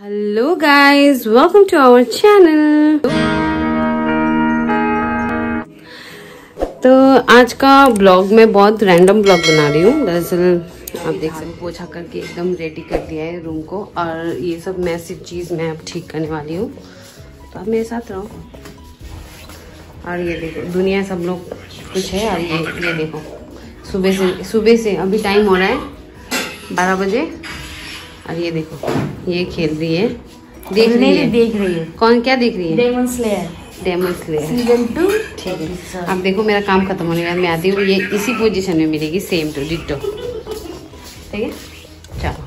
Hello guys welcome to our channel तो आज का ब्लॉग मैं बहुत रैंडम ब्लॉग बना रही हूँ। दरअसल आप देख सकते पोछा करके एकदम रेडी कर दिया है रूम को और ये सब मैसिव चीज़ मैं अब ठीक करने वाली हूँ। तो आप मेरे साथ रहो। और ये देखो, दुनिया सब लोग कुछ है और ये ये देखो, सुबह से सुबह से अभी टाइम हो रहा है बारह बजे। और ये देखो ये खेल रही है। देख रही है। देख रही है। कौन क्या देख रही है? Demon Slayer Demon Slayer season two ठीक है। अब देखो मेरा काम खत्म होने का मैं आती हूँ ये इसी पोजीशन में मिलेगी सेम टू डिटो ठीक है? चलो।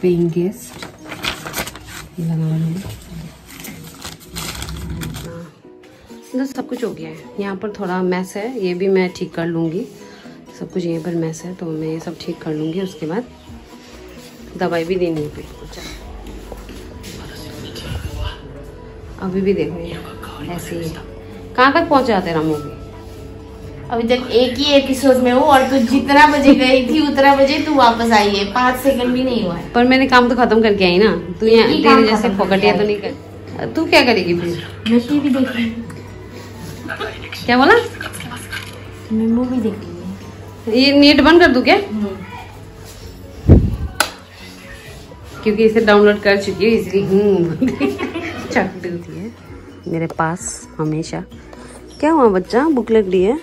पेइंग गेस्ट लगा रही हूँ इधर सब कुछ हो गया है। यहाँ पर थोड़ा मैस है। ये भी मैं ठीक कर लूँगी। सब कुछ यहीं पर मैस है तो मैं ये सब ठीक कर लूँगी। उसके बाद दवाई भी देनी है। अभी भी देखो। ये ऐसे ही। कहाँ तक पहुँचा तेरा मूवी अभी तक एक ही एपिसोड में हूँ और तू जितना बजे गई थी उतना बजे तू वापस आई है। पाँच सेकंड भी नहीं हुआ है। पर मैंने काम तो खत्म करके आई ना। तू यहाँ तेरे जैसे पकटिया तो नहीं कर। तू क्या करेगी फिर? मैं टीवी देख रही क्या बोला? मैं मूवी देख रही हूँ। ये नेट बंद कर दूँ क्या? क्योंकि इसे डाउनलोड कर चुकी हूँ इसलिए हम्म। होती है। मेरे पास हमेशा। क्या हुआ बच्चा? भूख लग रही है?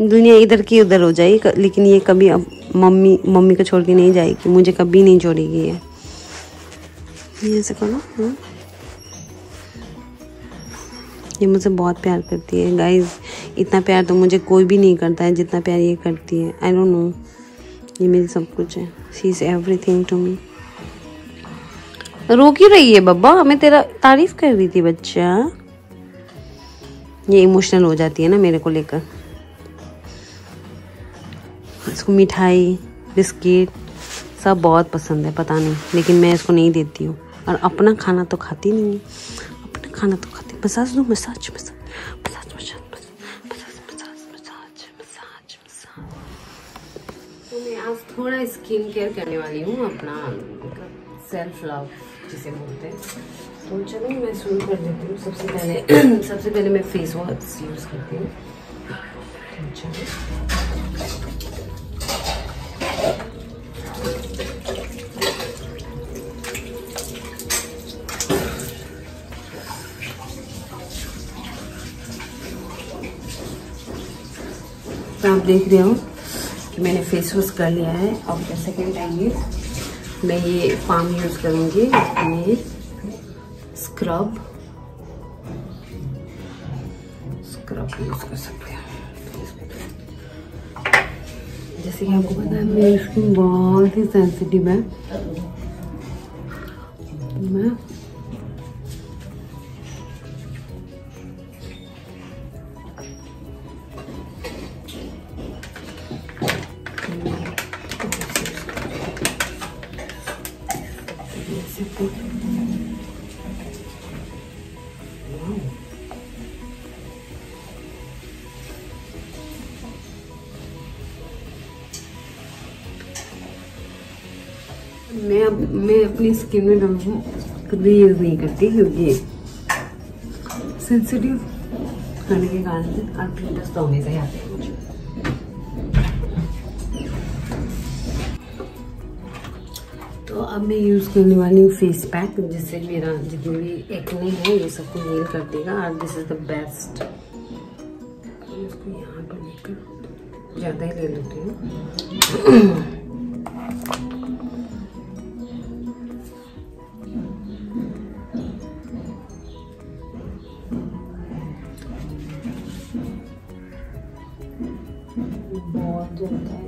दुनिया इधर की उधर हो जाएगी लेकिन ये कभी अब मम्मी मम्मी को छोड़ के नहीं जाएगी। मुझे कभी नहीं छोड़ेगी ये। ये ऐसे करो हाँ। ये मुझे बहुत प्यार करती है। गाइस इतना प्यार तो मुझे कोई भी नहीं करता है, जितना प्यार ये करती है। आई डोंट नो ये मेरी सब कुछ है। She is everything to me रो क्यों रही है बब्बा। हमें तेरा तारीफ़ कर रही थी बच्चा। ये इमोशनल हो जाती है ना मेरे को लेकर। इसको मिठाई, बिस्किट, सब बहुत पसंद है, पता नहीं। लेकिन मैं इसको नहीं देती हूँ। और अपना खाना तो खाती नहीं है। अपना खाना तो खाती मसाज दो, मसाज मसाज। मसाज मसाज तो मैं आज थोड़ा स्किन केयर करने वाली हूँ, अपना सेल्फ लव जिसे बोलते हैं। तो चलो, मैं शुरू कर देती हूँ। सबसे पहले सबसे पहले मैं फेस वॉश यूज़ करती हूँ। तो चलो आप देख रहे हो कि मैंने फेस वॉश कर लिया है। अब सेकेंड टाइम ये मैं ये फार्म यूज़ करूँगी, पनीर स्क्रब स्क्रब यूज़ कर सकते हैं जैसे कि आपको पता है मेरी स्किन बहुत ही सेंसिटिव है। मैं मैं अब, मैं अपनी स्किन में नमक कभी यूज़ नहीं करती क्योंकि सेंसिटिव करने के कारण से और प्रिंटर्स तो हमेशा ही आते हैं तो अब मैं यूज़ करने वाली हूँ फेस पैक जिससे मेरा जितनी भी एक्ने है, ये सबको हील कर देगा। और दिस इज़ द बेस्ट यहाँ पर लेकर ज़्यादा ही ले लेती हूँ। जलता है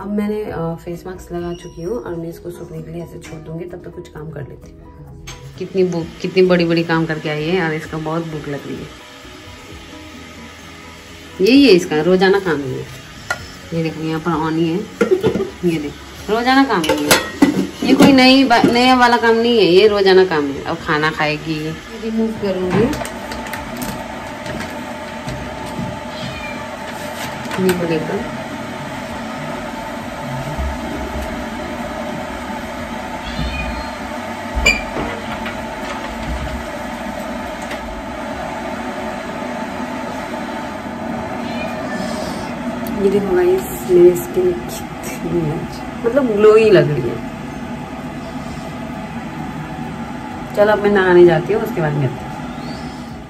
अब मैंने फेस मास्क लगा चुकी हूँ और मैं इसको सूखने के लिए ऐसे छोड़ दूँगी, तब तक तो कुछ काम कर लेती हूँ। कितनी भूख कितनी बड़ी बड़ी काम करके आई है और इसका बहुत भूख लग रही है। यही है इसका, रोज़ाना काम ही है। ये देखो, यहाँ पर ऑन ही है। ये देखो, रोज़ाना काम ही है। ये कोई नई नया वाला काम नहीं है, ये रोज़ाना काम है। अब खाना खाएगी। रिमूव करूँगी। नींबू लेकर ये देखो गाइस मेरी स्किन कितनी मतलब ग्लो ही लग रही है। चलो अब मैं नहाने जाती हूँ, उसके बाद मिलते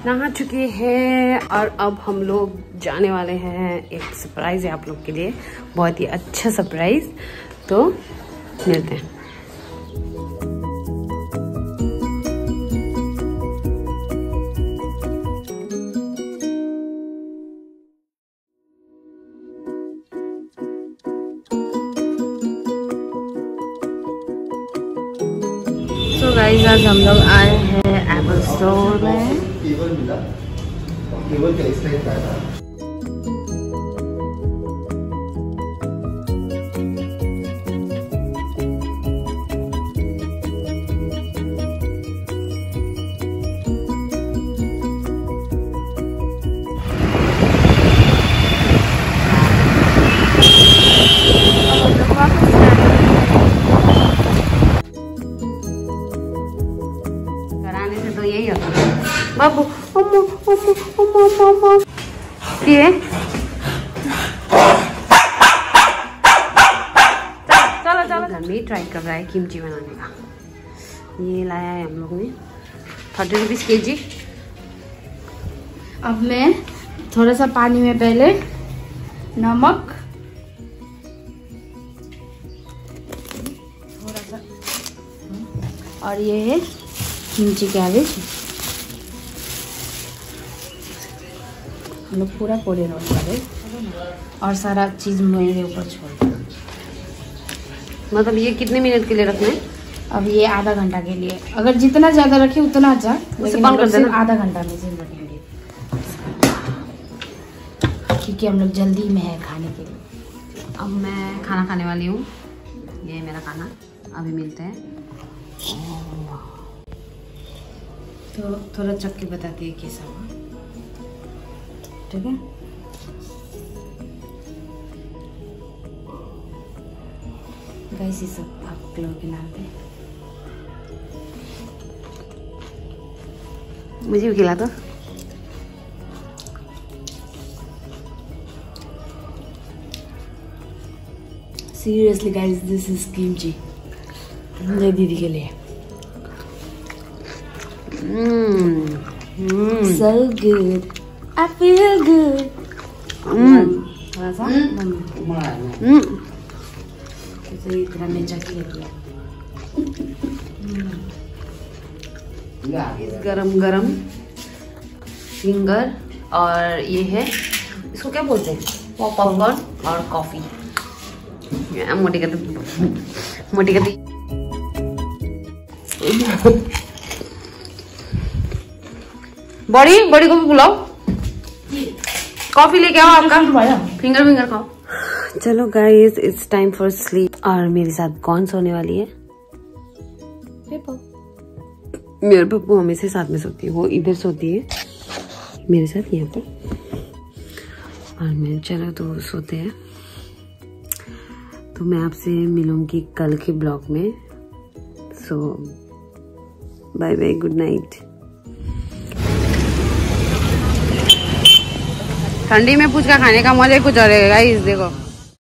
नहा चुके हैं और अब हम लोग जाने वाले हैं एक सरप्राइज़ है आप लोग के लिए। बहुत ही अच्छा सरप्राइज़ तो मिलते हैं। आज हम लोग आए हैं एप्पल स्टोर में ये चलो चलो। घर में ट्राई कर रहा है किमची बनाने का। ये लाया है हम लोग ने। थर्टी रुपीज़ के जी अब मैं थोड़ा सा पानी में पहले नमक थोड़ा सा और ये है किमची कैबेज हम लोग पूरा कोरियन रोल करें और सारा चीज़ मेरे ऊपर छोड़ दें। मतलब ये कितने मिनट के लिए रखना है? अब ये आधा घंटा के लिए। अगर जितना ज़्यादा रखे उतना अच्छा। लेकिन सिर्फ़ आधा घंटा में सिर्फ़ रखेंगे क्योंकि हम लोग जल्दी में है खाने के लिए। अब मैं खाना खाने वाली हूँ। ये मेरा खाना। अभी मिलते हैं। तो थोड़ा चक्की बताती है कैसा हुआ ठीक है? गाइस ये सब आप लोगों के नाम पे। मुझे भी खिला दो। Seriously guys this is kimchi मेरी दीदी के लिए। हम्म हम्म so good I feel good. सा हम्म इसे गरम गरम फिंगर और ये है, इसको क्या बोलते हैं? पॉपकॉर्न और कॉफ़ी मोटी कहते मोटी कहती बड़ी बड़ी को भी बुलाओ। कॉफ़ी लेके आओ आपका। फिंगर फिंगर खाओ। चलो guys it's time for sleep और मेरे साथ कौन सोने वाली है? मेरे पप्पू हमेशा साथ में सोती है वो इधर सोती है। मेरे साथ यहाँ पर और मैं चलो तो सोते हैं। तो मैं आपसे मिलूँगी कल के ब्लॉग में। So bye bye good night ठंडी में पूछ का खाने का मज़ा कुछ और गाइस देखो।